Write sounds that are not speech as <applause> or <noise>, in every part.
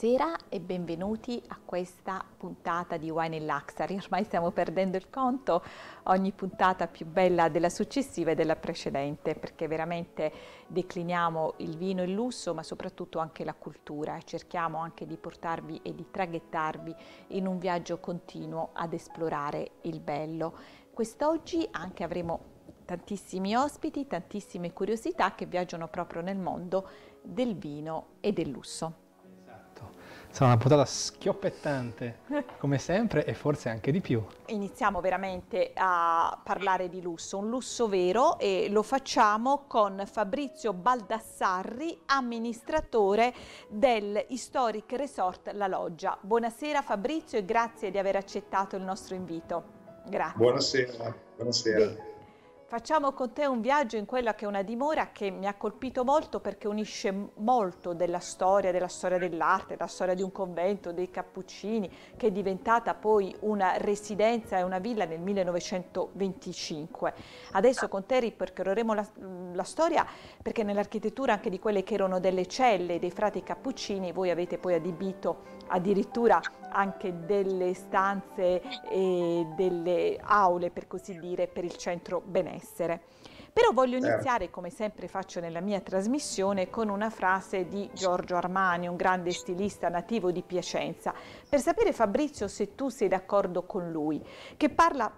Buonasera e benvenuti a questa puntata di Wine and Luxury. Ormai stiamo perdendo il conto, ogni puntata più bella della successiva e della precedente, perché veramente decliniamo il vino e il lusso, ma soprattutto anche la cultura e cerchiamo anche di portarvi e di traghettarvi in un viaggio continuo ad esplorare il bello. Quest'oggi anche avremo tantissimi ospiti, tantissime curiosità che viaggiano proprio nel mondo del vino e del lusso. Sarà una puntata schioppettante, come sempre, e forse anche di più. Iniziamo veramente a parlare di lusso, un lusso vero, e lo facciamo con Fabrizio Baldassarri, amministratore del Historic Resort La Loggia. Buonasera Fabrizio e grazie di aver accettato il nostro invito. Grazie. Buonasera. Buonasera. Beh. Facciamo con te un viaggio in quella che è una dimora che mi ha colpito molto perché unisce molto della storia, della storia dell'arte, la storia di un convento, dei Cappuccini, che è diventata poi una residenza e una villa nel 1925. Adesso con te ripercorreremo la, la storia perché nell'architettura anche di quelle che erano delle celle dei frati Cappuccini voi avete poi adibito addirittura anche delle stanze e delle aule, per così dire, per il centro benessere. Però voglio certo. iniziare, come sempre faccio nella mia trasmissione, con una frase di Giorgio Armani, un grande stilista nativo di Piacenza, per sapere Fabrizio se tu sei d'accordo con lui, che parla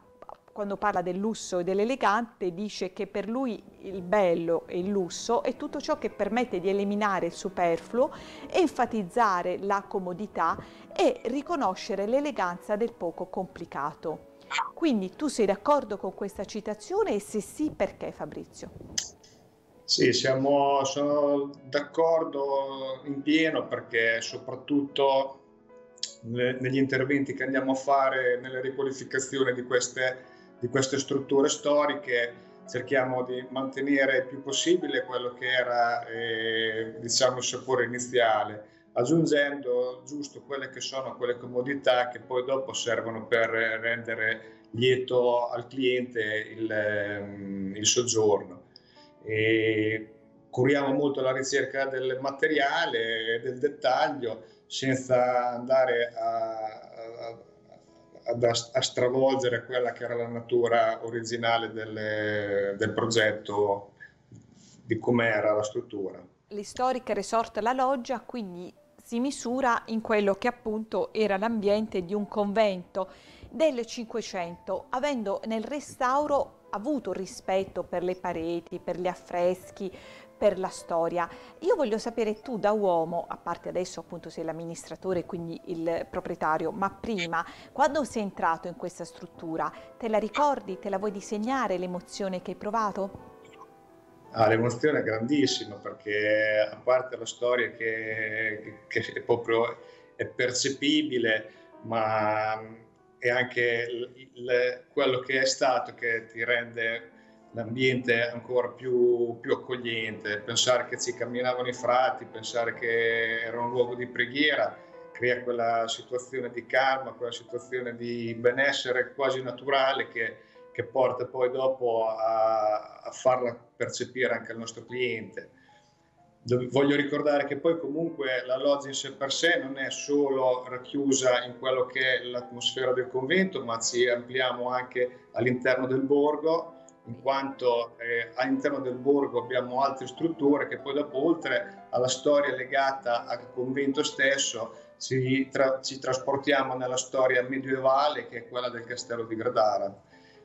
quando parla del lusso e dell'elegante dice che per lui il bello e il lusso è tutto ciò che permette di eliminare il superfluo, enfatizzare la comodità e riconoscere l'eleganza del poco complicato. Quindi tu sei d'accordo con questa citazione e se sì perché Fabrizio? Sì, siamo, sono d'accordo in pieno perché soprattutto negli interventi che andiamo a fare nelle riqualificazioni di queste di queste strutture storiche cerchiamo di mantenere il più possibile quello che era eh, diciamo il sapore iniziale aggiungendo giusto quelle che sono quelle comodità che poi dopo servono per rendere lieto al cliente il, ehm, il soggiorno. E curiamo molto la ricerca del materiale del dettaglio senza andare a, a ad, a stravolgere quella che era la natura originale delle, del progetto, di com'era la struttura. L'Historic Resort La Loggia quindi si misura in quello che appunto era l'ambiente di un convento del Cinquecento, avendo nel restauro avuto rispetto per le pareti, per gli affreschi, per la storia. Io voglio sapere tu da uomo, a parte adesso appunto sei l'amministratore, quindi il proprietario, ma prima, quando sei entrato in questa struttura, te la ricordi, te la vuoi disegnare l'emozione che hai provato? Ah, l'emozione è grandissima perché a parte la storia che, che è proprio è percepibile, ma è anche il, il, quello che è stato che ti rende l'ambiente ancora più, più, accogliente, pensare che ci camminavano i frati, pensare che era un luogo di preghiera, crea quella situazione di calma, quella situazione di benessere quasi naturale che, che porta poi dopo a, a, farla percepire anche al nostro cliente. Voglio ricordare che poi comunque la loggia in sé per sé non è solo racchiusa in quello che è l'atmosfera del convento, ma ci ampliamo anche all'interno del borgo in quanto eh, all'interno del borgo abbiamo altre strutture che poi dopo oltre alla storia legata al convento stesso ci, tra, ci trasportiamo nella storia medievale che è quella del castello di Gradara.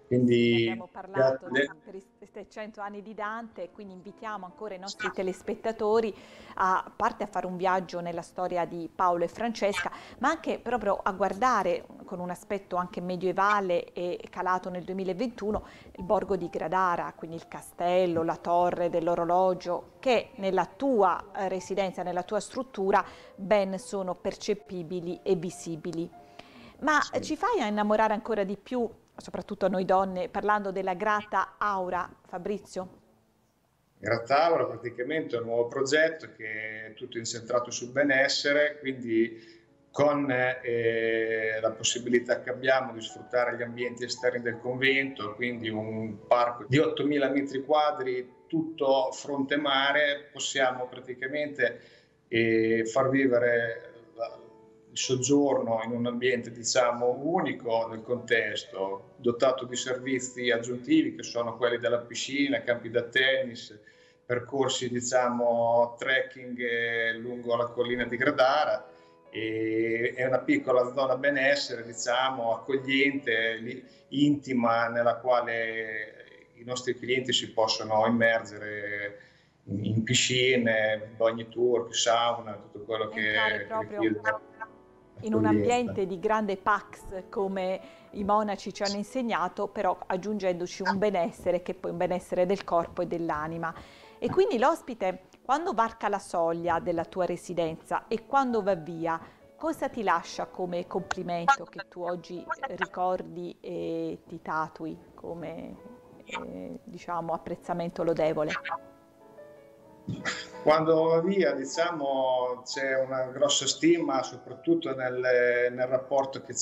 Quindi, abbiamo parlato le... per i 700 anni di Dante e quindi invitiamo ancora i nostri telespettatori a, a parte a fare un viaggio nella storia di Paolo e Francesca, ma anche proprio a guardare con un aspetto anche medievale e calato nel 2021 il borgo di Gradara, quindi il castello, la torre dell'orologio che nella tua eh, residenza, nella tua struttura ben sono percepibili e visibili. Ma sì. ci fai a innamorare ancora di più soprattutto a noi donne, parlando della Grata Aura, Fabrizio? Grata Aura praticamente è un nuovo progetto che è tutto incentrato sul benessere, quindi con eh, la possibilità che abbiamo di sfruttare gli ambienti esterni del convento, quindi un parco di 8.000 metri quadri, tutto fronte mare, possiamo praticamente eh, far vivere soggiorno in un ambiente diciamo unico nel contesto, dotato di servizi aggiuntivi che sono quelli della piscina, campi da tennis, percorsi diciamo trekking lungo la collina di Gradara. E è una piccola zona benessere diciamo accogliente, intima nella quale i nostri clienti si possono immergere in piscine, bagni turchi, sauna, tutto quello Entrare che proprio in un ambiente di grande pax come i monaci ci hanno insegnato, però aggiungendoci un benessere che è poi un benessere del corpo e dell'anima. E quindi l'ospite, quando varca la soglia della tua residenza e quando va via, cosa ti lascia come complimento che tu oggi ricordi e ti tatui come eh, diciamo, apprezzamento lodevole? Quando va via, diciamo, c'è una grossa stima, soprattutto nel, nel rapporto che,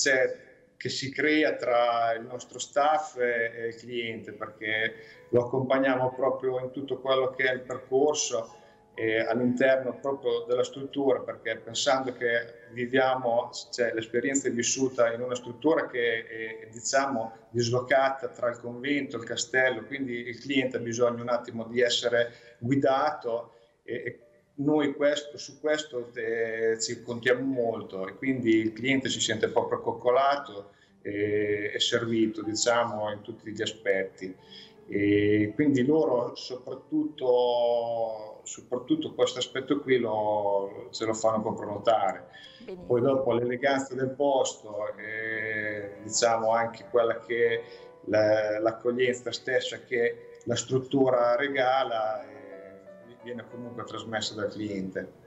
che si crea tra il nostro staff e, e il cliente, perché lo accompagniamo proprio in tutto quello che è il percorso eh, all'interno proprio della struttura, perché pensando che viviamo, cioè l'esperienza è vissuta in una struttura che è diciamo dislocata tra il convento e il castello, quindi il cliente ha bisogno un attimo di essere guidato e, noi questo, su questo eh, ci contiamo molto e quindi il cliente si sente proprio coccolato e, e servito diciamo in tutti gli aspetti. E quindi loro soprattutto, soprattutto questo aspetto qui lo, ce lo fanno proprio notare. Benissimo. Poi dopo l'eleganza del posto, e, diciamo anche quella che la, l'accoglienza stessa che la struttura regala eh, viene comunque trasmessa dal cliente.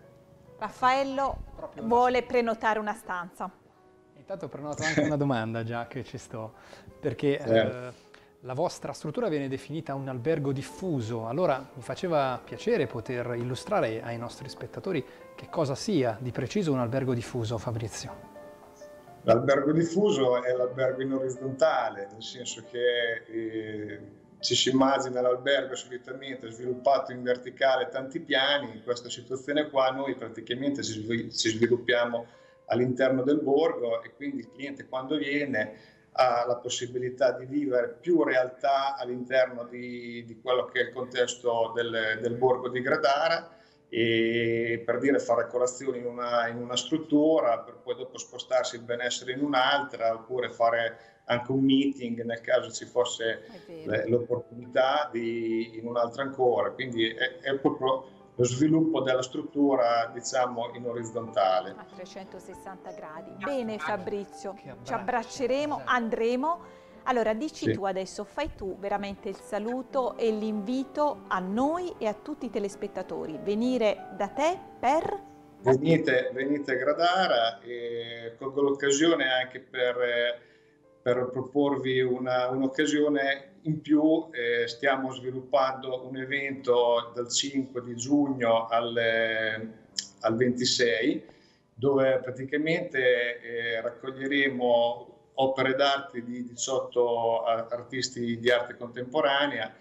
Raffaello vuole prenotare una stanza. Intanto prenoto anche una domanda già che ci sto, perché certo. eh, la vostra struttura viene definita un albergo diffuso, allora mi faceva piacere poter illustrare ai nostri spettatori che cosa sia di preciso un albergo diffuso, Fabrizio. L'albergo diffuso è l'albergo in orizzontale, nel senso che eh, ci si immagina l'albergo solitamente sviluppato in verticale tanti piani, in questa situazione qua noi praticamente ci sviluppiamo all'interno del borgo e quindi il cliente quando viene ha la possibilità di vivere più realtà all'interno di, di quello che è il contesto del, del borgo di Gradara e per dire fare colazione in una, in una, struttura per poi dopo spostarsi il benessere in un'altra oppure fare anche un meeting nel caso ci fosse l'opportunità di, in un'altra ancora. Quindi è, è proprio lo sviluppo della struttura diciamo in orizzontale. A 360 gradi. Bene Fabrizio, ci abbracceremo, andremo. Allora dici sì. tu adesso, fai tu veramente il saluto e l'invito a noi e a tutti i telespettatori. Venire da te per... Venite, venite a Gradara e colgo l'occasione anche per, per proporvi una, un'occasione in più eh, stiamo sviluppando un evento dal 5 di giugno al, eh, al 26 dove praticamente eh, raccoglieremo opere d'arte di 18 artisti di arte contemporanea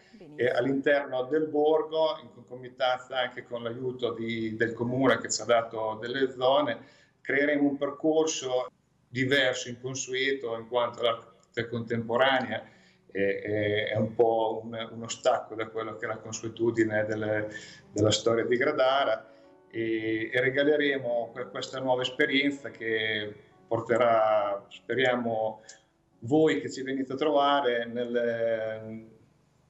all'interno del borgo in concomitanza anche con l'aiuto del comune che ci ha dato delle zone creeremo un percorso diverso, inconsueto in quanto l'arte contemporanea è, un po' un, uno stacco da quello che è la consuetudine delle, della storia di Gradara. E, e regaleremo questa nuova esperienza che porterà, speriamo, voi che ci venite a trovare nel,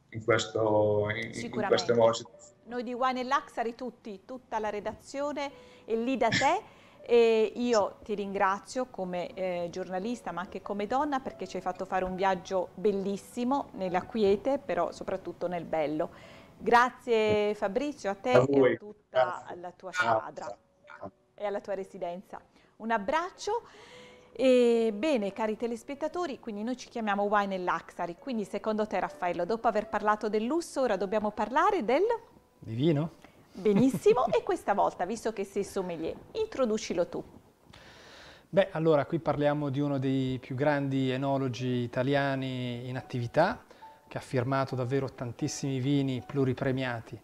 in, questo, in, in queste nuove situazioni. Noi di Wine Luxury tutti, tutta la redazione è lì da te <laughs> e io ti ringrazio come eh, giornalista ma anche come donna perché ci hai fatto fare un viaggio bellissimo nella quiete però soprattutto nel bello. Grazie Fabrizio a te a e a tutta Grazie. la tua squadra e alla tua residenza. Un abbraccio. E bene, cari telespettatori, quindi noi ci chiamiamo Wine e Luxury, quindi secondo te Raffaello, dopo aver parlato del lusso, ora dobbiamo parlare del... Di vino? Benissimo, e questa volta, visto che sei sommelier, introducilo tu. Beh, allora qui parliamo di uno dei più grandi enologi italiani in attività, che ha firmato davvero tantissimi vini pluripremiati.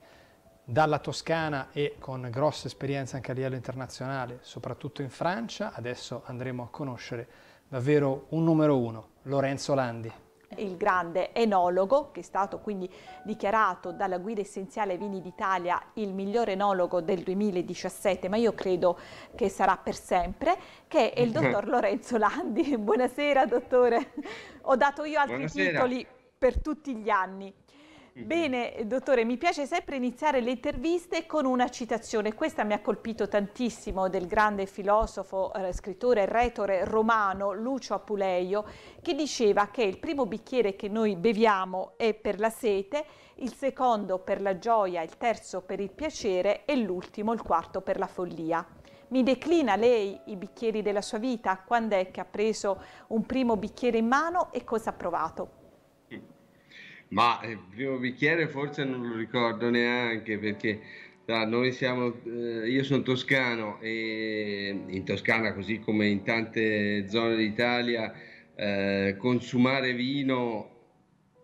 dalla Toscana e con grossa esperienza anche a livello internazionale, soprattutto in Francia. Adesso andremo a conoscere davvero un numero uno, Lorenzo Landi il grande enologo, che è stato quindi dichiarato dalla Guida Essenziale Vini d'Italia il miglior enologo del 2017, ma io credo che sarà per sempre, che è il <laughs> dottor Lorenzo Landi. <laughs> Buonasera dottore, ho dato io altri Buonasera. titoli per tutti gli anni. <laughs> Bene, dottore, mi piace sempre iniziare le interviste con una citazione. Questa mi ha colpito tantissimo del grande filosofo, eh, scrittore retore romano Lucio Apuleio, che diceva che il primo bicchiere che noi beviamo è per la sete, il secondo per la gioia, il terzo per il piacere e l'ultimo, il quarto, per la follia. Mi declina lei i bicchieri della sua vita? Quando è che ha preso un primo bicchiere in mano e cosa ha provato? Ma il primo bicchiere forse non lo ricordo neanche perché da, noi siamo, eh, io sono toscano e in Toscana così come in tante zone d'Italia eh, consumare vino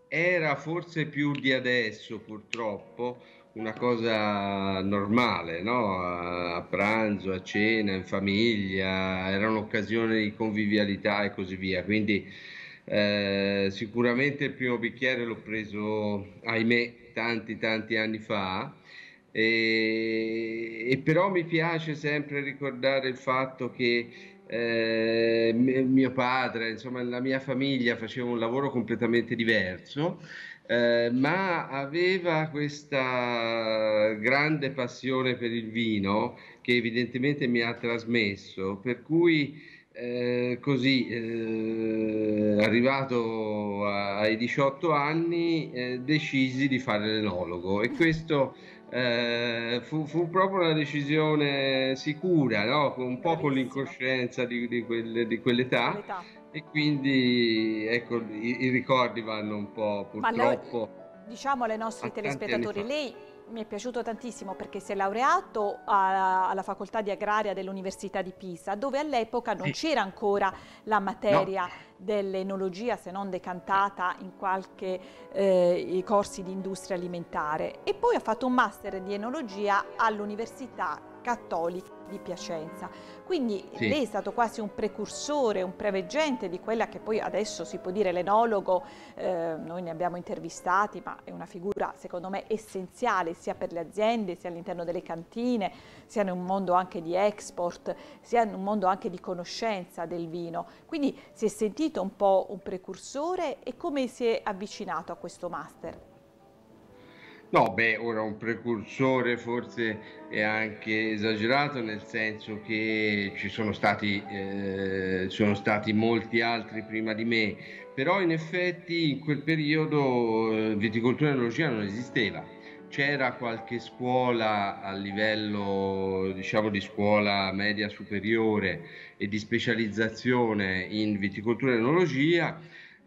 era forse più di adesso purtroppo una cosa normale, no? a, a pranzo, a cena, in famiglia, era un'occasione di convivialità e così via. Quindi eh, sicuramente il primo bicchiere l'ho preso, ahimè, tanti tanti anni fa, e, e però mi piace sempre ricordare il fatto che eh, mio padre, insomma la mia famiglia faceva un lavoro completamente diverso, eh, ma aveva questa grande passione per il vino che evidentemente mi ha trasmesso, per cui eh, così, eh, arrivato ai 18 anni, eh, decisi di fare l'enologo e questo eh, fu, fu, proprio una decisione sicura, no? un po' con l'incoscienza di, di, quelle, di quell'età e quindi ecco, i, i, ricordi vanno un po' purtroppo. Lei, diciamo ai nostri telespettatori, lei mi è piaciuto tantissimo perché si è laureato a, alla facoltà di agraria dell'Università di Pisa, dove all'epoca non sì. c'era ancora la materia no. dell'enologia, se non decantata in qualche eh, corsi di industria alimentare. E poi ha fatto un master di enologia all'Università Cattolica di Piacenza. Quindi sì. lei è stato quasi un precursore, un preveggente di quella che poi adesso si può dire l'enologo, eh, noi ne abbiamo intervistati, ma è una figura secondo me essenziale sia per le aziende, sia all'interno delle cantine, sia in un mondo anche di export, sia in un mondo anche di conoscenza del vino. Quindi si è sentito un po' un precursore e come si è avvicinato a questo master? No, beh, ora un precursore forse è anche esagerato, nel senso che ci sono stati, eh, sono stati molti altri prima di me, però in effetti in quel periodo eh, viticoltura e enologia non esisteva. C'era qualche scuola a livello, diciamo, di scuola media superiore e di specializzazione in viticoltura e enologia,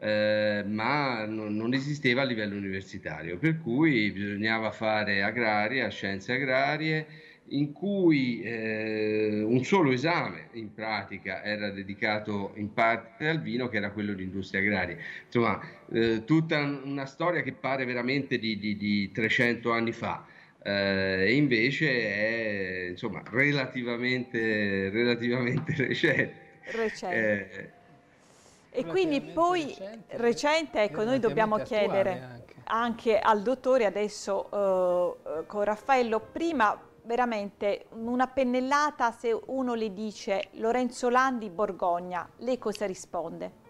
eh, ma non, non, esisteva a livello universitario, per cui bisognava fare agraria, scienze agrarie, in cui eh, un solo esame in pratica era dedicato in parte al vino, che era quello di industria agraria. Insomma, eh, tutta una storia che pare veramente di, di, di 300 anni fa. Eh, e invece è insomma relativamente, relativamente <laughs> recente. recente. Eh, e quindi poi recente, recente ecco, noi dobbiamo chiedere anche. anche. al dottore adesso uh, con Raffaello, prima veramente una pennellata se uno le dice Lorenzo Landi Borgogna, lei cosa risponde?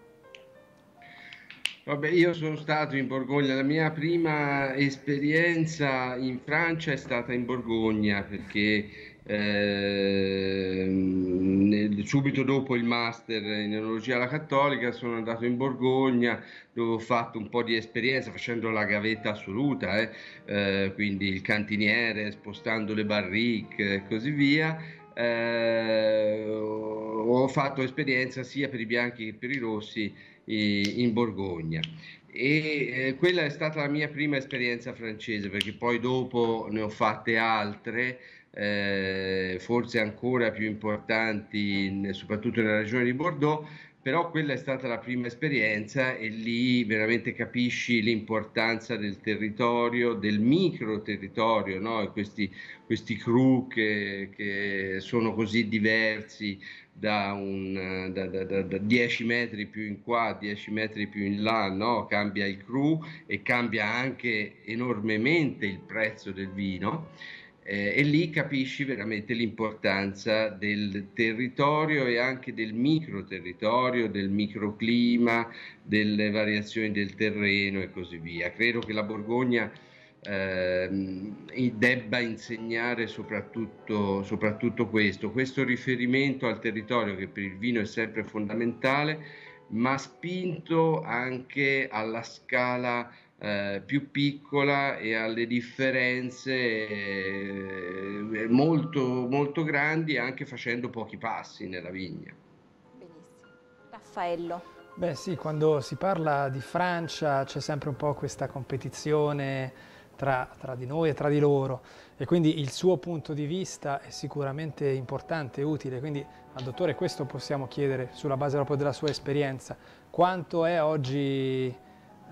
Vabbè, io sono stato in Borgogna, la mia prima esperienza in Francia è stata in Borgogna perché eh, subito dopo il master in enologia alla cattolica sono andato in Borgogna dove ho fatto un po' di esperienza facendo la gavetta assoluta, eh, eh, quindi il cantiniere, spostando le barrique e così via. Eh, ho fatto esperienza sia per i bianchi che per i rossi in Borgogna e eh, quella è stata la mia prima esperienza francese perché poi dopo ne ho fatte altre eh, forse ancora più importanti, in, soprattutto nella regione di Bordeaux, però quella è stata la prima esperienza e lì veramente capisci l'importanza del territorio, del micro territorio, no? questi, questi crew che, che, sono così diversi da, da, 10 metri più in qua, 10 metri più in là, no? cambia il crew e cambia anche enormemente il prezzo del vino eh, e lì capisci veramente l'importanza del territorio e anche del micro territorio, del microclima, delle variazioni del terreno e così via. Credo che la Borgogna eh, debba insegnare soprattutto, soprattutto questo, questo riferimento al territorio che per il vino è sempre fondamentale, ma spinto anche alla scala eh, più piccola e alle differenze eh, molto, molto grandi anche facendo pochi passi nella vigna. Benissimo. Raffaello. Beh sì, quando si parla di Francia c'è sempre un po' questa competizione tra, tra, di noi e tra di loro e quindi il suo punto di vista è sicuramente importante e utile, quindi al dottore questo possiamo chiedere sulla base proprio della sua esperienza, quanto è oggi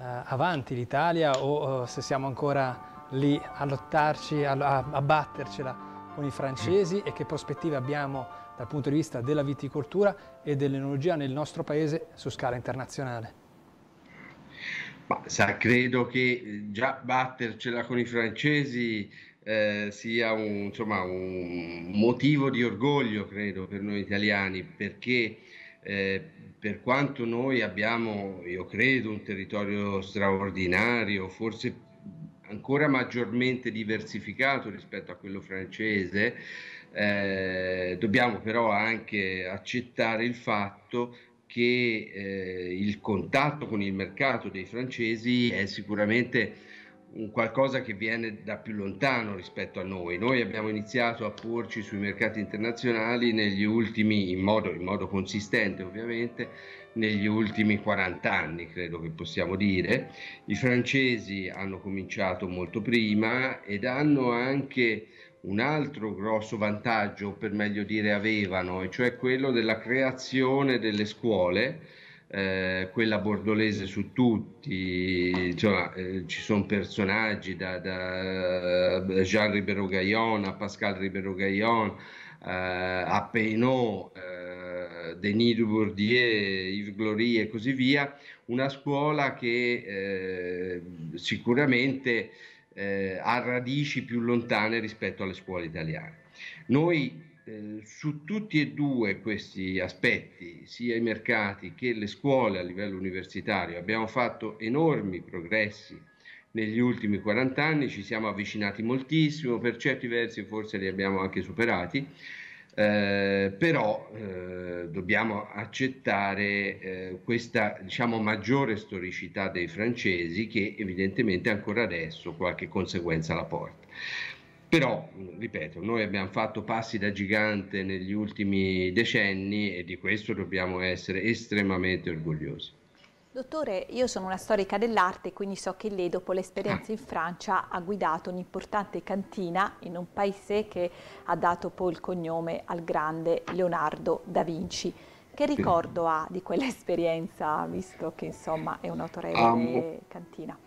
avanti l'Italia o se siamo ancora lì a lottarci, a, a battercela con i francesi e che prospettive abbiamo dal punto di vista della viticoltura e dell'enologia nel nostro paese su scala internazionale? Ma, sa, credo che già battercela con i francesi eh, sia un, insomma, un motivo di orgoglio, credo, per noi italiani, perché eh, per quanto noi abbiamo, io credo, un territorio straordinario, forse ancora maggiormente diversificato rispetto a quello francese, eh, dobbiamo però anche accettare il fatto che eh, il contatto con il mercato dei francesi è sicuramente un qualcosa che viene da più lontano rispetto a noi. Noi abbiamo iniziato a porci sui mercati internazionali negli ultimi, in modo, in modo consistente ovviamente, negli ultimi 40 anni, credo che possiamo dire. I francesi hanno cominciato molto prima ed hanno anche un altro grosso vantaggio, per meglio dire avevano, e cioè quello della creazione delle scuole eh, quella bordolese su tutti, insomma, eh, ci sono personaggi da, da Jean Ribero Gaillon a Pascal Ribero Gaillon eh, a Peynot, eh, Denis Dubourdieu, Yves Glory e così via, una scuola che eh, sicuramente eh, ha radici più lontane rispetto alle scuole italiane. Noi eh, su tutti e due questi aspetti, sia i mercati che le scuole a livello universitario, abbiamo fatto enormi progressi negli ultimi 40 anni, ci siamo avvicinati moltissimo, per certi versi forse li abbiamo anche superati, eh, però eh, dobbiamo accettare eh, questa diciamo, maggiore storicità dei francesi che evidentemente ancora adesso qualche conseguenza la porta. Però, ripeto, noi abbiamo fatto passi da gigante negli ultimi decenni e di questo dobbiamo essere estremamente orgogliosi. Dottore, io sono una storica dell'arte, quindi so che lei dopo l'esperienza in Francia ha guidato un'importante cantina in un paese che ha dato poi il cognome al grande Leonardo da Vinci. Che ricordo ha di quell'esperienza, visto che insomma è un'autorevole cantina?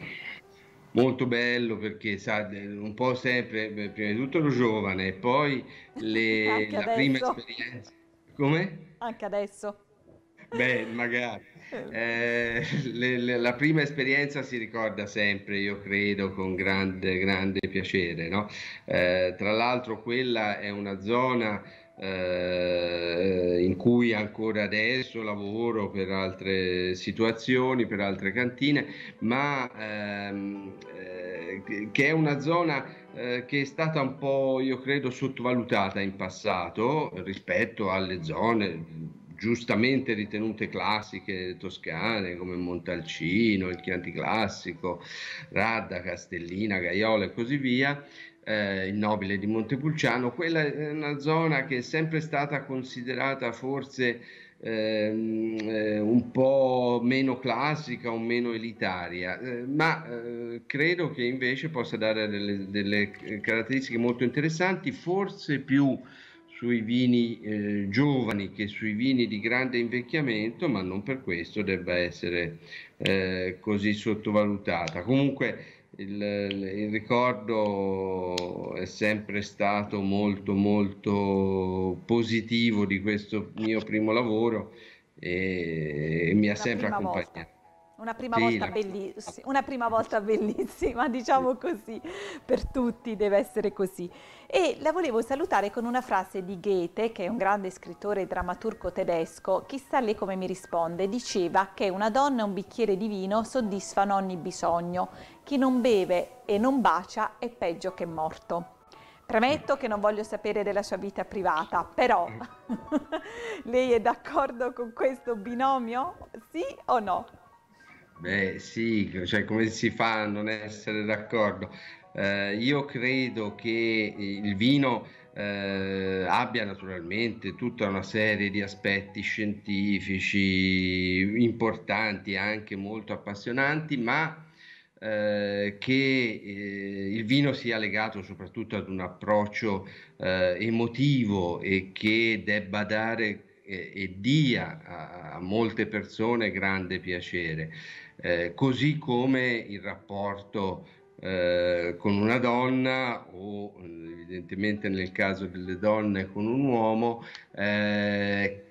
Molto bello perché sa, un po' sempre, prima di tutto ero giovane, e poi le, <laughs> la adesso. prima esperienza. Come? Anche adesso. Beh, magari. <laughs> Eh, le, le, la prima esperienza si ricorda sempre, io credo, con grande, grande piacere. No? Eh, tra l'altro quella è una zona eh, in cui ancora adesso lavoro per altre situazioni, per altre cantine, ma ehm, eh, che è una zona eh, che è stata un po', io credo, sottovalutata in passato rispetto alle zone giustamente ritenute classiche toscane come Montalcino, il Chianti Classico, Radda, Castellina, Gaiola e così via, eh, il nobile di Montepulciano, quella è una zona che è sempre stata considerata forse ehm, eh, un po' meno classica o meno elitaria, eh, ma eh, credo che invece possa dare delle, delle, caratteristiche molto interessanti, forse più sui vini eh, giovani che sui vini di grande invecchiamento, ma non per questo debba essere eh, così sottovalutata. Comunque il, il, ricordo è sempre stato molto molto positivo di questo mio primo lavoro e, mi ha sempre accompagnato. Una prima, sì, volta bellissima, una prima volta bellissima, <laughs> diciamo così, per tutti deve essere così. E la volevo salutare con una frase di Goethe, che è un grande scrittore e drammaturgo tedesco, chissà lei come mi risponde, diceva che una donna e un bicchiere di vino soddisfano ogni bisogno, chi non beve e non bacia è peggio che morto. Premetto che non voglio sapere della sua vita privata, però <laughs> lei è d'accordo con questo binomio? Sì o no? Beh, sì, cioè come si fa a non essere d'accordo? Eh, io credo che il vino eh, abbia naturalmente tutta una serie di aspetti scientifici importanti, anche molto appassionanti, ma eh, che eh, il vino sia legato soprattutto ad un approccio eh, emotivo e che debba dare eh, e dia a, a molte persone grande piacere eh, così come il rapporto eh, con una donna o evidentemente nel caso delle donne con un uomo eh,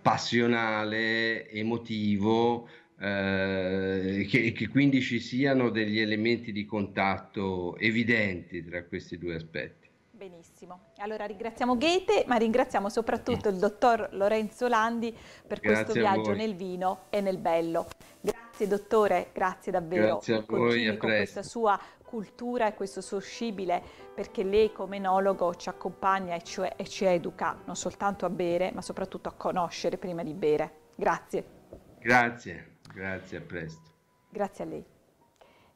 passionale, emotivo, eh, che, che, quindi ci siano degli elementi di contatto evidenti tra questi due aspetti. Benissimo, allora ringraziamo Goethe, ma ringraziamo soprattutto il dottor Lorenzo Landi per Grazie questo viaggio nel vino e nel bello. Grazie dottore, grazie davvero. Grazie a voi, a con questa sua cultura e questo suo scibile, perché lei come enologo ci accompagna e ci, e ci educa non soltanto a bere, ma soprattutto a conoscere prima di bere. Grazie. Grazie, grazie, a presto. Grazie a lei.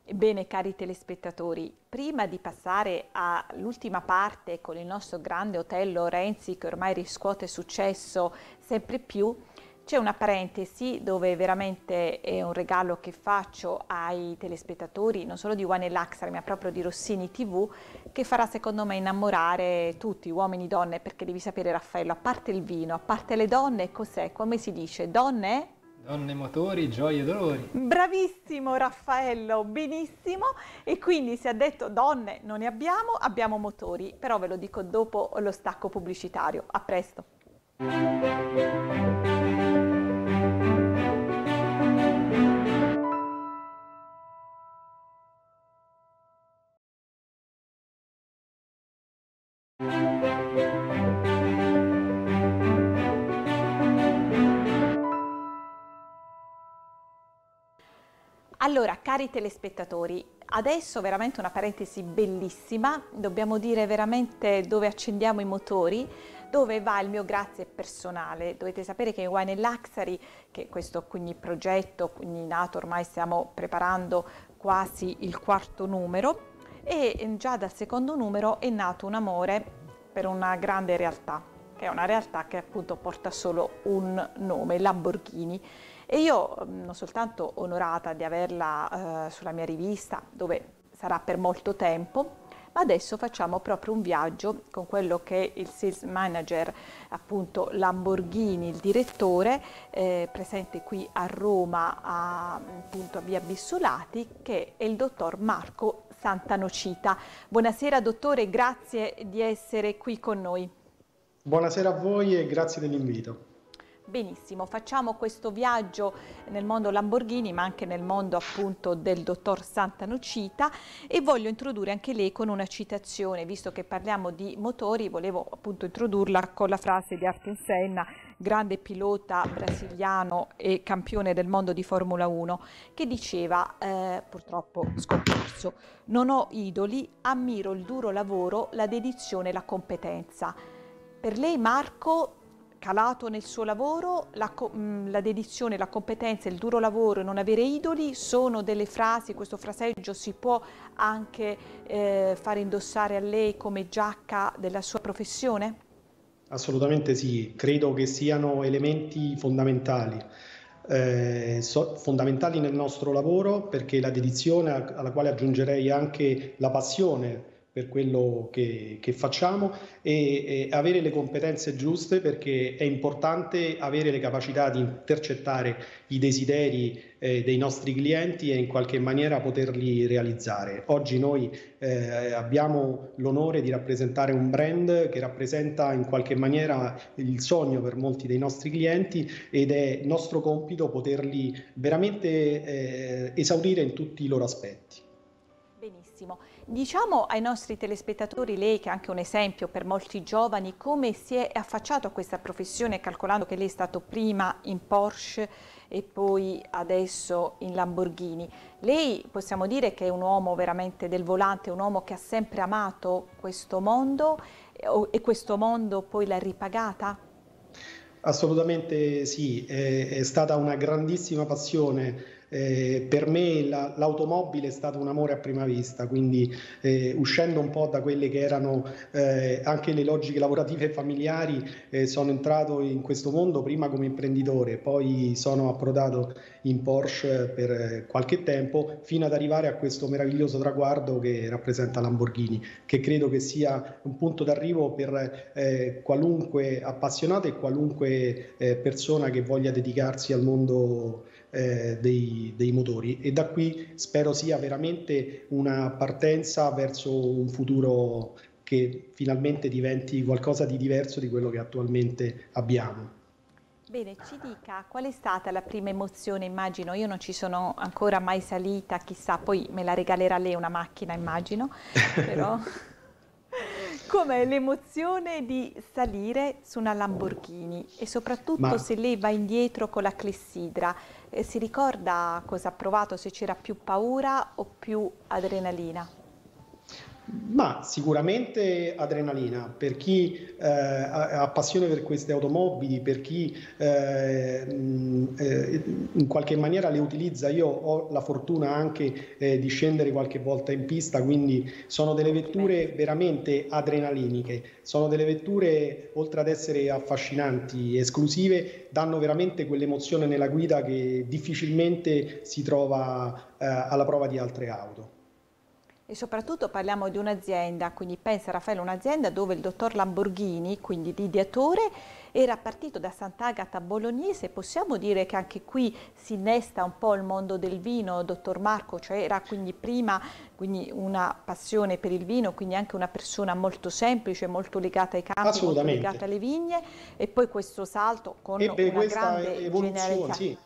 Ebbene, cari telespettatori, prima di passare all'ultima parte con il nostro grande Otello Renzi che ormai riscuote successo sempre più, c'è una parentesi dove veramente è un regalo che faccio ai telespettatori, non solo di One Luxury, ma proprio di Rossini TV, che farà secondo me innamorare tutti, uomini e donne, perché devi sapere Raffaello, a parte il vino, a parte le donne, cos'è? Come si dice? Donne? Donne, motori, gioie e dolori. Bravissimo Raffaello, benissimo. E quindi si è detto donne non ne abbiamo, abbiamo motori, però ve lo dico dopo lo stacco pubblicitario. A presto. Allora, cari telespettatori, adesso veramente una parentesi bellissima, dobbiamo dire veramente dove accendiamo i motori, dove va il mio grazie personale. Dovete sapere che in Wine Luxury, che questo quindi progetto, quindi nato ormai stiamo preparando quasi il quarto numero, e già dal secondo numero è nato un amore per una grande realtà, che è una realtà che appunto porta solo un nome, Lamborghini. E io non soltanto onorata di averla eh, sulla mia rivista, dove sarà per molto tempo, ma adesso facciamo proprio un viaggio con quello che il sales manager, appunto Lamborghini, il direttore, eh, presente qui a Roma, a, appunto a Via Bissolati, che è il dottor Marco Santanocita. Buonasera dottore, grazie di essere qui con noi. Buonasera a voi e grazie dell'invito. Benissimo, facciamo questo viaggio nel mondo Lamborghini ma anche nel mondo appunto del dottor Santa Nocita e voglio introdurre anche lei con una citazione, visto che parliamo di motori, volevo appunto introdurla con la frase di Arten Senna, grande pilota brasiliano e campione del mondo di Formula 1, che diceva, eh, purtroppo scomparso, non ho idoli, ammiro il duro lavoro, la dedizione e la competenza. Per lei Marco calato nel suo lavoro, la, la, dedizione, la competenza, il duro lavoro e non avere idoli sono delle frasi, questo fraseggio si può anche eh, fare indossare a lei come giacca della sua professione? Assolutamente sì, credo che siano elementi fondamentali. Eh, so, fondamentali nel nostro lavoro perché la dedizione alla quale aggiungerei anche la passione per quello che, che facciamo e, e, avere le competenze giuste perché è importante avere le capacità di intercettare i desideri eh, dei nostri clienti e in qualche maniera poterli realizzare. Oggi noi eh, abbiamo l'onore di rappresentare un brand che rappresenta in qualche maniera il sogno per molti dei nostri clienti ed è nostro compito poterli veramente eh, esaurire in tutti i loro aspetti. Benissimo. Diciamo ai nostri telespettatori, lei che è anche un esempio per molti giovani, come si è affacciato a questa professione calcolando che lei è stato prima in Porsche e poi adesso in Lamborghini. Lei possiamo dire che è un uomo veramente del volante, un uomo che ha sempre amato questo mondo e questo mondo poi l'ha ripagata? Assolutamente sì, è, è stata una grandissima passione eh, per me la, l'automobile è stato un amore a prima vista, quindi eh, uscendo un po' da quelle che erano eh, anche le logiche lavorative e familiari, eh, sono entrato in questo mondo prima come imprenditore, poi sono approdato in Porsche per qualche tempo fino ad arrivare a questo meraviglioso traguardo che rappresenta Lamborghini, che credo che sia un punto d'arrivo per eh, qualunque appassionato e qualunque eh, persona che voglia dedicarsi al mondo eh, dei, dei, motori e da qui spero sia veramente una partenza verso un futuro che finalmente diventi qualcosa di diverso di quello che attualmente abbiamo. Bene, ci dica qual è stata la prima emozione, immagino, io non ci sono ancora mai salita, chissà, poi me la regalerà lei una macchina, immagino, <laughs> però... Com'è l'emozione di salire su una Lamborghini e soprattutto Ma... se lei va indietro con la clessidra, eh, si ricorda cosa ha provato, se c'era più paura o più adrenalina? Ma sicuramente adrenalina, per chi eh, ha passione per queste automobili, per chi eh, eh, in qualche maniera le utilizza, io ho la fortuna anche eh, di scendere qualche volta in pista, quindi sono delle vetture veramente adrenaliniche, sono delle vetture oltre ad essere affascinanti, esclusive, danno veramente quell'emozione nella guida che difficilmente si trova eh, alla prova di altre auto e soprattutto parliamo di un'azienda, quindi pensa Raffaele, un'azienda dove il dottor Lamborghini, quindi l'ideatore, era partito da Sant'Agata Bolognese, possiamo dire che anche qui si innesta un po' il mondo del vino, dottor Marco, cioè era quindi prima quindi una passione per il vino, quindi anche una persona molto semplice, molto legata ai campi, molto legata alle vigne e poi questo salto con Ebbe una grande genialità. Sì.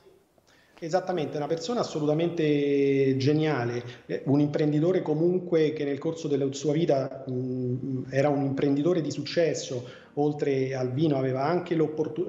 Esattamente, una persona assolutamente geniale, eh, un imprenditore comunque che nel corso della sua vita mh, era un imprenditore di successo, oltre al vino aveva anche,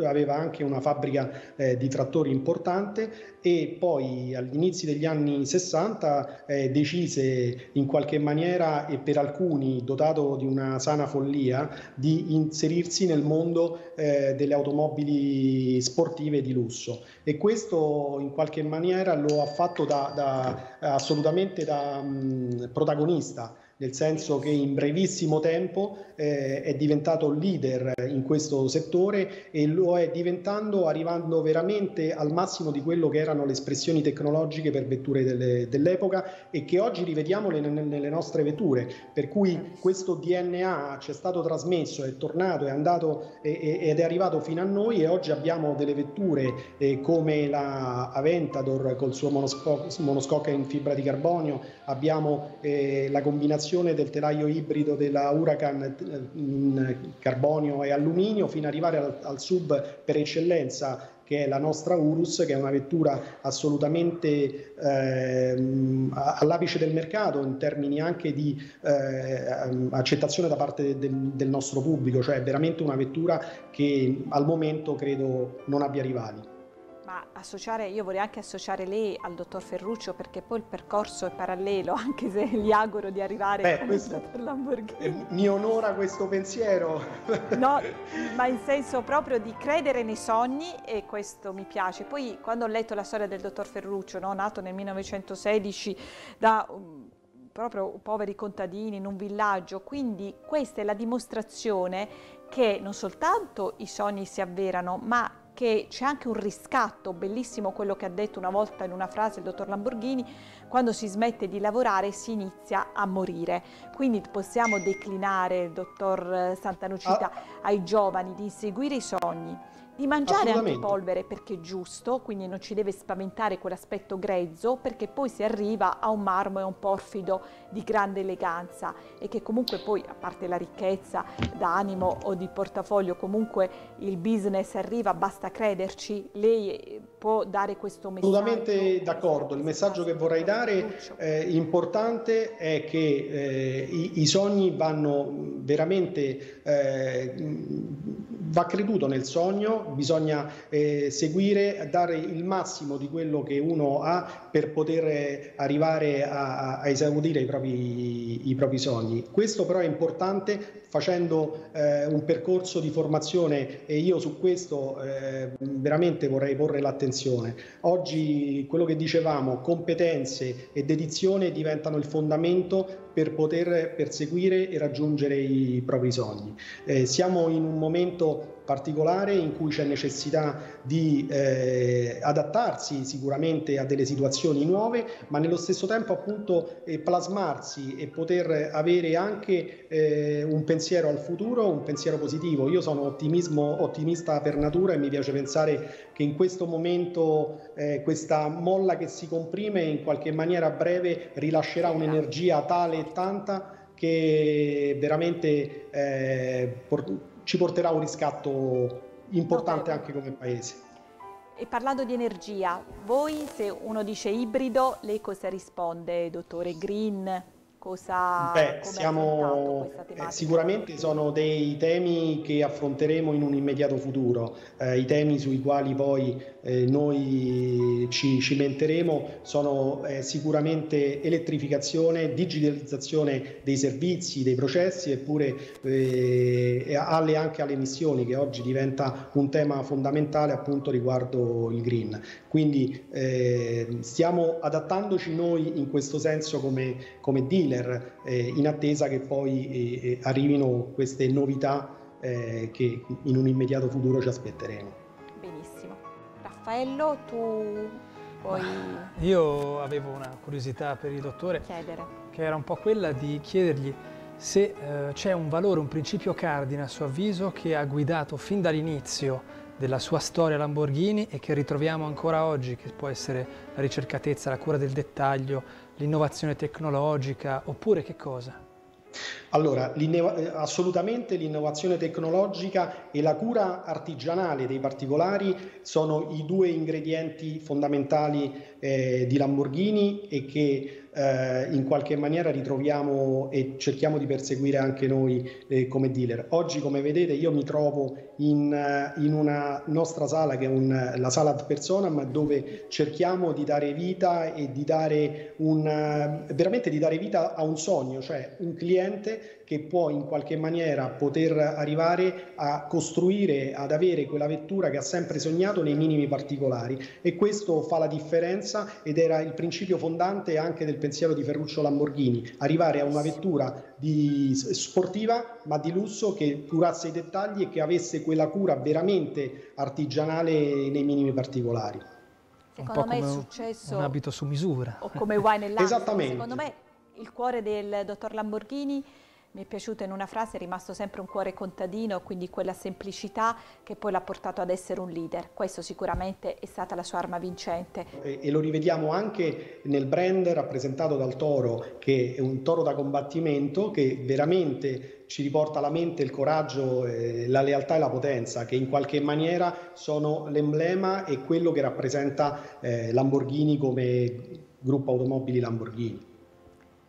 aveva anche una fabbrica eh, di trattori importante e poi agli inizi degli anni 60 eh, decise in qualche maniera e per alcuni dotato di una sana follia di inserirsi nel mondo eh, delle automobili sportive di lusso. E questo in qualche maniera lo ha fatto da, da assolutamente da mh, protagonista nel senso che in brevissimo tempo eh, è diventato leader in questo settore e lo è diventando arrivando veramente al massimo di quello che erano le espressioni tecnologiche per vetture delle, dell'epoca e che oggi rivediamo le, nelle nostre vetture, per cui questo DNA ci è stato trasmesso, è tornato, è andato e, ed è arrivato fino a noi e oggi abbiamo delle vetture eh, come la Aventador col suo monoscocca in fibra di carbonio, abbiamo eh, la combinazione combinazione del telaio ibrido della Huracan eh, in carbonio e alluminio fino ad arrivare al, al sub per eccellenza che è la nostra Urus, che è una vettura assolutamente eh, all'apice del mercato in termini anche di eh, accettazione da parte del, del nostro pubblico, cioè è veramente una vettura che al momento credo non abbia rivali associare, io vorrei anche associare lei al dottor Ferruccio perché poi il percorso è parallelo, <laughs> anche se gli auguro di arrivare Beh, dottor Lamborghini. Mi onora questo pensiero. No, <laughs> ma in senso proprio di credere nei sogni e questo mi piace. Poi quando ho letto la storia del dottor Ferruccio, no, nato nel 1916 da um, proprio poveri contadini in un villaggio, quindi questa è la dimostrazione che non soltanto i sogni si avverano, ma che c'è anche un riscatto, bellissimo quello che ha detto una volta in una frase il dottor Lamborghini, quando si smette di lavorare si inizia a morire. Quindi possiamo declinare, dottor Santanucita, ah. ai giovani di inseguire i sogni, di mangiare anche polvere perché è giusto, quindi non ci deve spaventare quell'aspetto grezzo, perché poi si arriva a un marmo e a un porfido di grande eleganza e che comunque poi, a parte la ricchezza d'animo o di portafoglio, comunque il business arriva, basta crederci, lei può dare questo messaggio? Assolutamente d'accordo, il messaggio che vorrei dare eh, importante è che eh, i, i, sogni vanno veramente eh, va creduto nel sogno, bisogna eh, seguire, dare il massimo di quello che uno ha per poter arrivare a, a esaudire i propri, i propri, sogni. Questo però è importante facendo eh, un percorso di formazione e io su questo eh, veramente vorrei porre l'attenzione. Oggi quello che dicevamo, competenze e dedizione diventano il fondamento per poter perseguire e raggiungere i propri sogni. Eh, siamo in un momento particolare in cui c'è necessità di eh, adattarsi sicuramente a delle situazioni nuove, ma nello stesso tempo appunto eh, plasmarsi e poter avere anche eh, un pensiero al futuro, un pensiero positivo. Io sono ottimista per natura e mi piace pensare che in questo momento eh, questa molla che si comprime in qualche maniera a breve rilascerà un'energia tale e tanta che veramente eh, ci porterà un riscatto importante anche come paese. E parlando di energia, voi se uno dice ibrido, lei cosa risponde, dottore? Green? Cosa Beh, siamo, eh, sicuramente sono dei temi che affronteremo in un immediato futuro, eh, i temi sui quali poi eh, noi ci cimenteremo sono eh, sicuramente elettrificazione, digitalizzazione dei servizi, dei processi eppure eh, alle, anche alle emissioni che oggi diventa un tema fondamentale appunto riguardo il green. Quindi eh, stiamo adattandoci noi in questo senso come, come dealer eh, in attesa che poi arrivino queste novità che in un immediato futuro ci aspetteremo. Raffaello, tu puoi... Io avevo una curiosità per il dottore, chiedere. che era un po' quella di chiedergli se eh, c'è un valore, un principio cardine a suo avviso che ha guidato fin dall'inizio della sua storia Lamborghini e che ritroviamo ancora oggi, che può essere la ricercatezza, la cura del dettaglio, l'innovazione tecnologica, oppure che cosa? Allora, eh, assolutamente l'innovazione tecnologica e la cura artigianale dei particolari sono i due ingredienti fondamentali eh, di Lamborghini e che eh, in qualche maniera ritroviamo e cerchiamo di perseguire anche noi eh, come dealer. Oggi, come vedete, io mi trovo in, eh, in una nostra sala che è un, la sala ad personam dove cerchiamo di dare vita e di dare un, eh, veramente di dare vita a un sogno, cioè un cliente che può in qualche maniera poter arrivare a costruire, ad avere quella vettura che ha sempre sognato nei minimi particolari e questo fa la differenza ed era il principio fondante anche del pensiero di Ferruccio Lamborghini, arrivare a una vettura di, sportiva ma di lusso che curasse i dettagli e che avesse quella cura veramente artigianale nei minimi particolari. Secondo me è successo un abito su misura. O come wine e <laughs> Esattamente. Secondo me il cuore del dottor Lamborghini mi è piaciuto in una frase, è rimasto sempre un cuore contadino, quindi quella semplicità che poi l'ha portato ad essere un leader. Questo sicuramente è stata la sua arma vincente. E, e lo rivediamo anche nel brand rappresentato dal toro, che è un toro da combattimento che veramente ci riporta alla mente il coraggio, eh, la lealtà e la potenza, che in qualche maniera sono l'emblema e quello che rappresenta eh, Lamborghini come gruppo automobili Lamborghini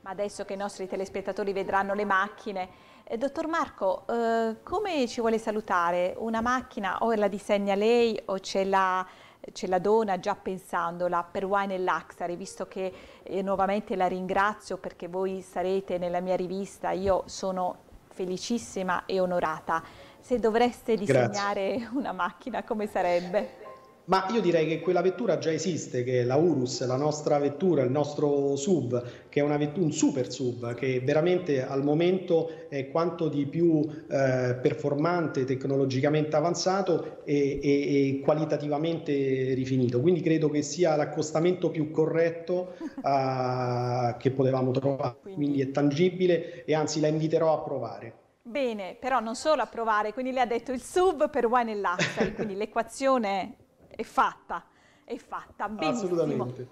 adesso che i nostri telespettatori vedranno le macchine. Eh, dottor Marco, eh, come ci vuole salutare? Una macchina o la disegna lei o ce la, ce la dona già pensandola per Wine e Luxury, visto che eh, nuovamente la ringrazio perché voi sarete nella mia rivista, io sono felicissima e onorata. Se dovreste disegnare Grazie. una macchina, come sarebbe? Ma io direi che quella vettura già esiste, che è la Urus, la nostra vettura, il nostro sub, che è una vettura, un super sub, che veramente al momento è quanto di più eh, performante, tecnologicamente avanzato e, e, e, qualitativamente rifinito. Quindi credo che sia l'accostamento più corretto <laughs> uh, che potevamo trovare. Quindi è tangibile e anzi la inviterò a provare. Bene, però non solo a provare, quindi lei ha detto il sub per wine e latte, quindi <laughs> l'equazione è fatta, è fatta benissimo. Assolutamente.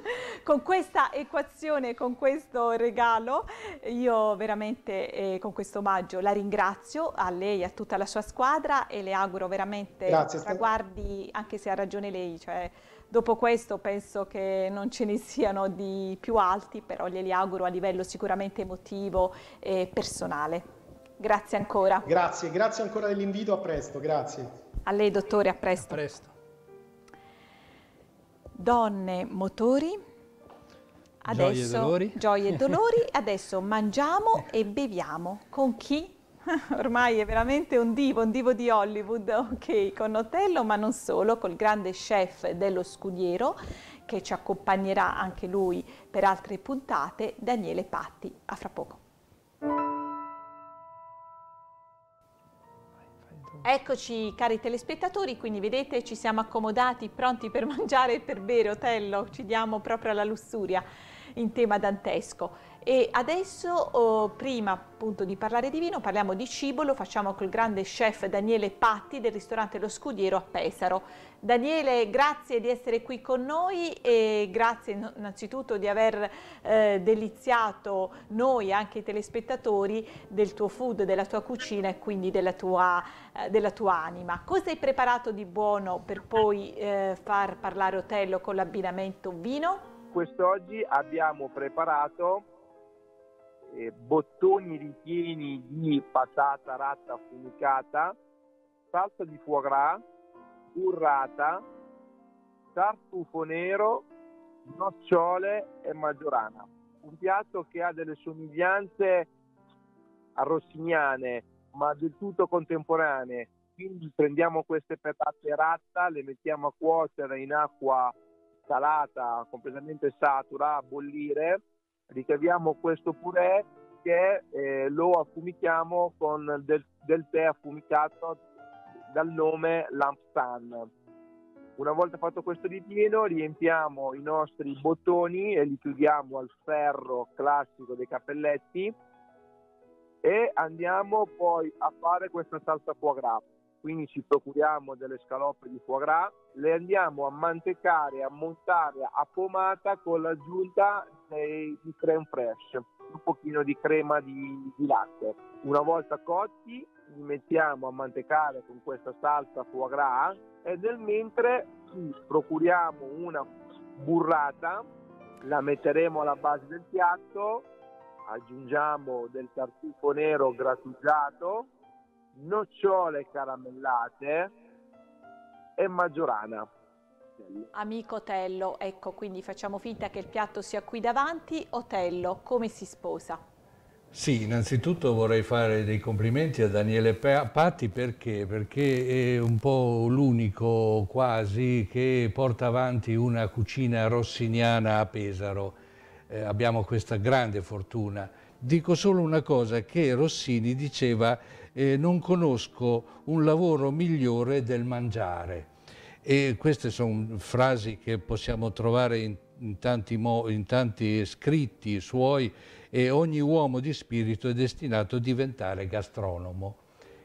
<laughs> con questa equazione, con questo regalo, io veramente eh, con questo omaggio la ringrazio a lei, e a tutta la sua squadra e le auguro veramente Grazie, traguardi, anche se ha ragione lei, cioè dopo questo penso che non ce ne siano di più alti, però glieli auguro a livello sicuramente emotivo e personale. Grazie ancora. Grazie, grazie ancora dell'invito, a presto, grazie. A lei dottore, a presto. A presto donne, motori, adesso gioie e dolori, gioie e dolori <laughs> adesso mangiamo e beviamo. Con chi? <laughs> Ormai è veramente un divo, un divo di Hollywood, ok, con Otello, ma non solo, col grande chef dello Scudiero che ci accompagnerà anche lui per altre puntate, Daniele Patti. A fra poco. Eccoci cari telespettatori, quindi vedete ci siamo accomodati pronti per <laughs> mangiare e per bere, Otello, ci diamo proprio alla lussuria in tema dantesco. E adesso, oh, prima appunto di parlare di vino, parliamo di cibo, lo facciamo col grande chef Daniele Patti del ristorante Lo Scudiero a Pesaro. Daniele, grazie di essere qui con noi e grazie innanzitutto di aver eh, deliziato noi anche i telespettatori del tuo food, della tua cucina e quindi della tua, eh, della tua anima. Cosa hai preparato di buono per poi eh, far parlare Otello con l'abbinamento vino? Quest'oggi abbiamo preparato eh, bottoni ripieni di patata ratta affumicata, salsa di foie gras, burrata, tartufo nero, nocciole e maggiorana. Un piatto che ha delle somiglianze arrossignane, ma del tutto contemporanee. Quindi prendiamo queste patate ratta, le mettiamo a cuocere in acqua salata completamente satura a bollire ricaviamo questo purè che eh, lo affumichiamo con del, del, tè affumicato dal nome Lampsan. Una volta fatto questo ripieno riempiamo i nostri bottoni e li chiudiamo al ferro classico dei cappelletti e andiamo poi a fare questa salsa foie gras quindi ci procuriamo delle scaloppe di foie gras, le andiamo a mantecare, a montare a pomata con l'aggiunta di creme fraiche, un pochino di crema di, di latte. Una volta cotti li mettiamo a mantecare con questa salsa foie gras e nel mentre ci procuriamo una burrata, la metteremo alla base del piatto, aggiungiamo del tartufo nero grattugiato nocciole caramellate e maggiorana. Amico Otello, ecco, quindi facciamo finta che il piatto sia qui davanti. Otello, come si sposa? Sì, innanzitutto vorrei fare dei complimenti a Daniele Patti perché? Perché è un po' l'unico quasi che porta avanti una cucina rossiniana a Pesaro. Eh, abbiamo questa grande fortuna. Dico solo una cosa, che Rossini diceva eh, non conosco un lavoro migliore del mangiare. E queste sono frasi che possiamo trovare in, in, tanti, in tanti scritti suoi e ogni uomo di spirito è destinato a diventare gastronomo.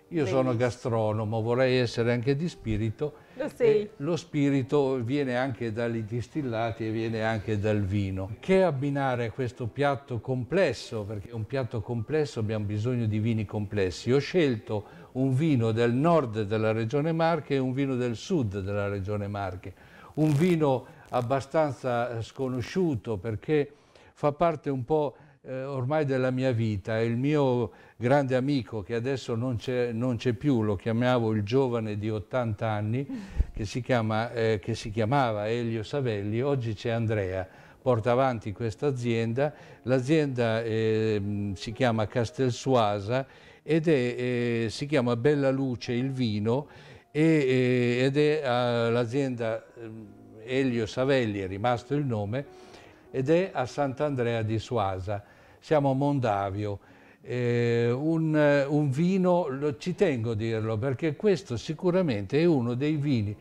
Io Benissimo. sono gastronomo, vorrei essere anche di spirito. Lo. Lo spirito viene anche dagli distillati e viene anche dal vino. Che abbinare questo piatto complesso, perché è un piatto complesso abbiamo bisogno di vini complessi. Ho scelto un vino del nord della regione Marche e un vino del sud della regione Marche. Un vino abbastanza sconosciuto perché fa parte un po' eh, ormai della mia vita. Il mio grande amico, che adesso non c'è più, lo chiamavo il giovane di 80 anni, che si, chiama, eh, che si chiamava Elio Savelli, oggi c'è Andrea, porta avanti questa azienda. L'azienda eh, si chiama Castelsuasa ed è, eh, si chiama Bella Luce il vino e, ed è uh, l'azienda ehm, Elio Savelli, è rimasto il nome, ed è a Sant'Andrea di Suasa. Siamo a Mondavio. Eh, un, un, vino, ci tengo a dirlo, perché questo sicuramente è uno dei vini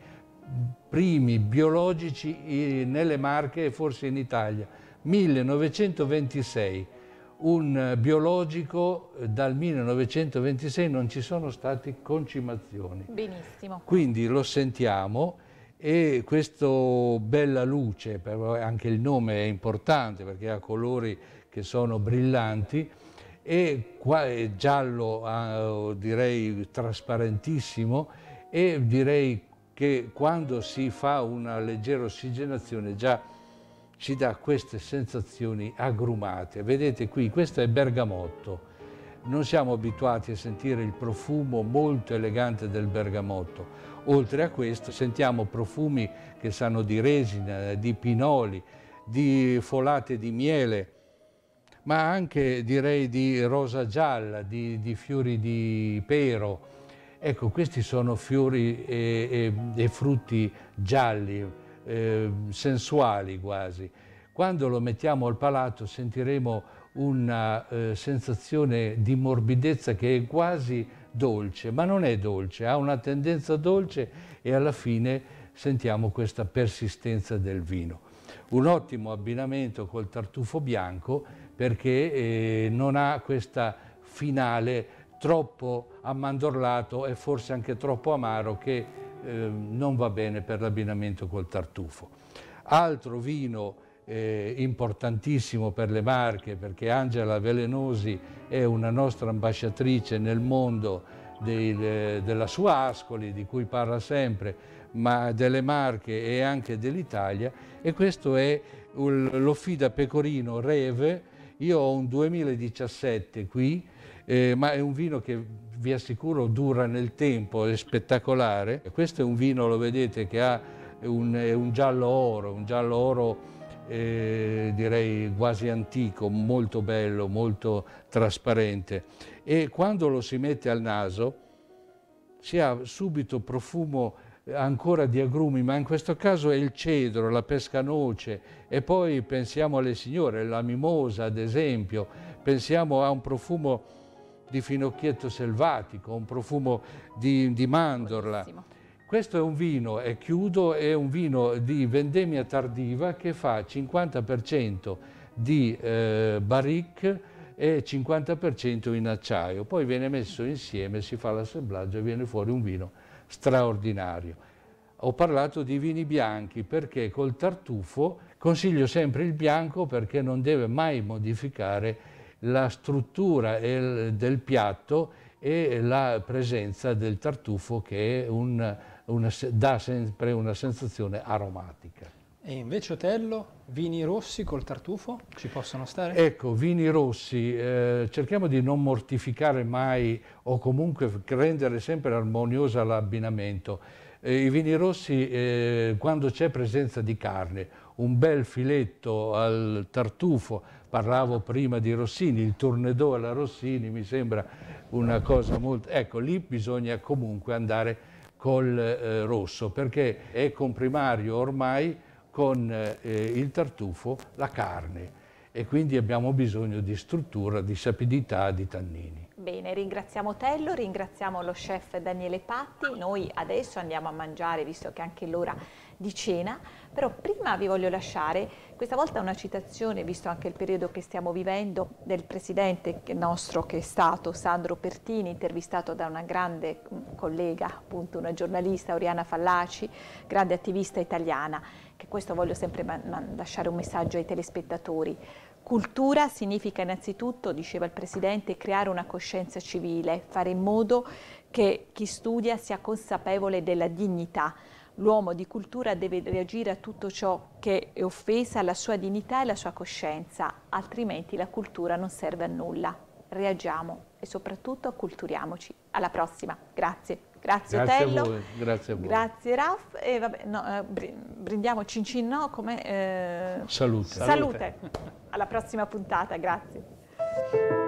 primi biologici nelle Marche e forse in Italia. 1926 un biologico dal 1926 non ci sono state concimazioni. Benissimo. Quindi lo sentiamo e questo bella luce, anche il nome è importante perché ha colori che sono brillanti e qua è giallo ah, direi trasparentissimo e direi che quando si fa una leggera ossigenazione già ci dà queste sensazioni agrumate. Vedete qui, questo è bergamotto. Non siamo abituati a sentire il profumo molto elegante del bergamotto. Oltre a questo sentiamo profumi che sanno di resina, di pinoli, di folate di miele, ma anche direi di rosa gialla, di, di fiori di pero. Ecco, questi sono fiori e, e, e frutti gialli, eh, sensuali quasi. Quando lo mettiamo al palato sentiremo una eh, sensazione di morbidezza che è quasi dolce, ma non è dolce, ha una tendenza dolce e alla fine sentiamo questa persistenza del vino. Un ottimo abbinamento col tartufo bianco perché eh, non ha questa finale troppo ammandorlato e forse anche troppo amaro che eh, non va bene per l'abbinamento col tartufo. Altro vino eh, importantissimo per le Marche perché Angela Velenosi è una nostra ambasciatrice nel mondo dei, de, della sua Ascoli di cui parla sempre ma delle Marche e anche dell'Italia e questo è l'Offida Pecorino Reve io ho un 2017 qui eh, ma è un vino che vi assicuro dura nel tempo, è spettacolare. Questo è un vino, lo vedete, che ha un, un giallo oro, un giallo oro eh, direi quasi antico, molto bello, molto trasparente. E quando lo si mette al naso si ha subito profumo ancora di agrumi, ma in questo caso è il cedro, la pescanoce e poi pensiamo alle signore, la mimosa ad esempio, pensiamo a un profumo di finocchietto selvatico, un profumo di, di mandorla. Buonissimo. Questo è un vino, e chiudo, è un vino di vendemmia tardiva che fa 50% di eh, barrique e 50% in acciaio. Poi viene messo insieme, si fa l'assemblaggio e viene fuori un vino straordinario. Ho parlato di vini bianchi perché col tartufo consiglio sempre il bianco perché non deve mai modificare la struttura del piatto e la presenza del tartufo che un, una, dà sempre una sensazione aromatica. E invece Otello, vini rossi col tartufo ci possono stare? Ecco, vini rossi, eh, cerchiamo di non mortificare mai o comunque rendere sempre armoniosa l'abbinamento. Eh, I vini rossi, eh, quando c'è presenza di carne, un bel filetto al tartufo, parlavo prima di Rossini, il tornedò alla Rossini mi sembra una cosa molto... Ecco, lì bisogna comunque andare col eh, rosso perché è comprimario ormai con eh, il tartufo la carne e quindi abbiamo bisogno di struttura, di sapidità, di tannini. Bene, ringraziamo Tello, ringraziamo lo chef Daniele Patti, noi adesso andiamo a mangiare visto che anche l'ora di cena, però prima vi voglio lasciare, questa volta una citazione, visto anche il periodo che stiamo vivendo, del presidente nostro che è stato Sandro Pertini, intervistato da una grande mm, collega, appunto una giornalista, Oriana Fallaci, grande attivista italiana, che questo voglio sempre lasciare un messaggio ai telespettatori. Cultura significa innanzitutto, diceva il Presidente, creare una coscienza civile, fare in modo che chi studia sia consapevole della dignità, L'uomo di cultura deve reagire a tutto ciò che è offesa alla sua dignità e alla sua coscienza, altrimenti la cultura non serve a nulla. Reagiamo e soprattutto acculturiamoci. Alla prossima, grazie. Grazie, grazie Otello. A voi, grazie a voi. Grazie Raf. E vabbè, no, eh, brindiamo cin cin no come... Eh... Salute. Salute. Alla prossima puntata, grazie.